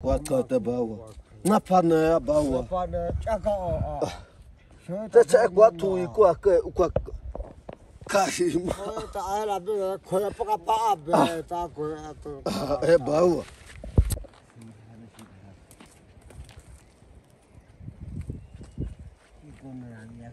Quatro bawa. Na pana bawa. Na pana chaka o. Tá chega o quatro. Cachimba. Tá ela bem, coia para pa tá coia É bawa. é a minha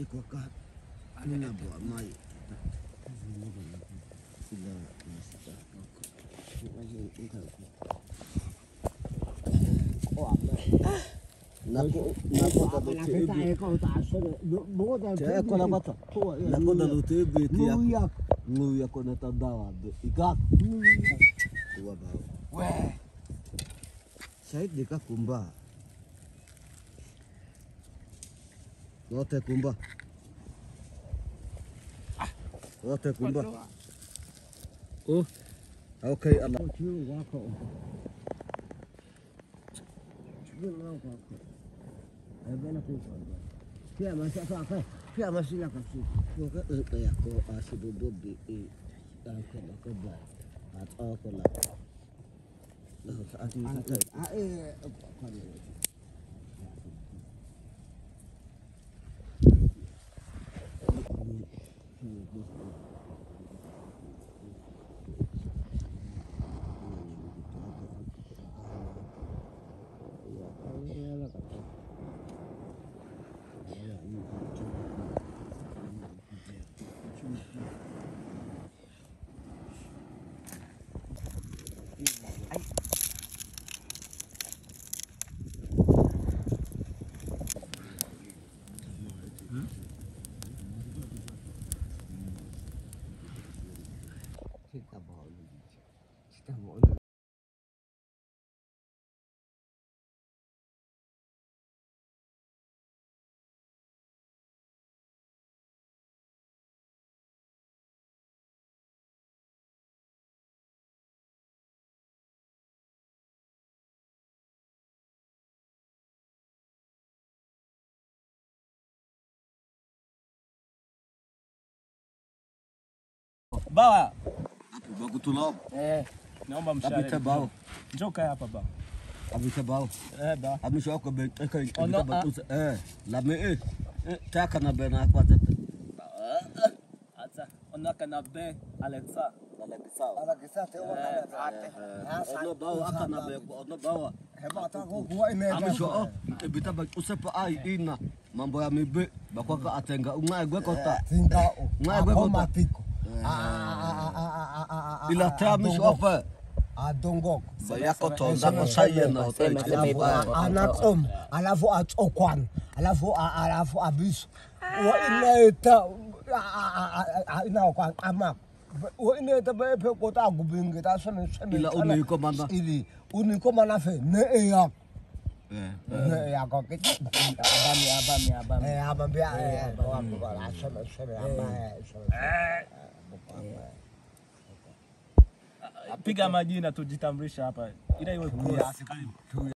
Oh, Saya lutebetia ng'u ya. Ya Note kumba. Note kumba. Oh. Okay, Allah. فيها ما تعطاك فيها ما سيلاك ياكو اسد دبي ياكو كبا عطاك الله لا تعطي carbono Bawa. Apa bagu tu não? É. Né? Naomba mshale. bao. Njoo kaa hapa ba. Kabisa bao. Eh ba. Amisha wako beka kabisa batusa. Eh, e, la me eh. Taka na bena kwa tata. Ata onaka na be Alexa. Alexa. Alexa te wa na e, e, ate. Ono bao aka na be ono bao. Heba ata go kwa ime. Amisha o bita ba usepa ai ina. Mambo ya mibe bakwaka atenga ungae gwe kota. Tinga o. Ungae gwe kota. Matiko. Ila tamisha ofa. A donkok. Bayakoton, zangonsayen nou. Ana kom, alafu atokwan, alafu abis. Woy ina ete, woy ina okwan, amak. Woy ina ete baye pekota, akubingi. Asene, asene. Ila unikomana. Ili, unikomana fe, ne e yak. Ne e yakok. Abami, abami, abami. E, abami, e, e. Asene, asene, abami, e, asene, asene. E, abami, e, asene. piga majina tujitambulisha hapa, ila iwe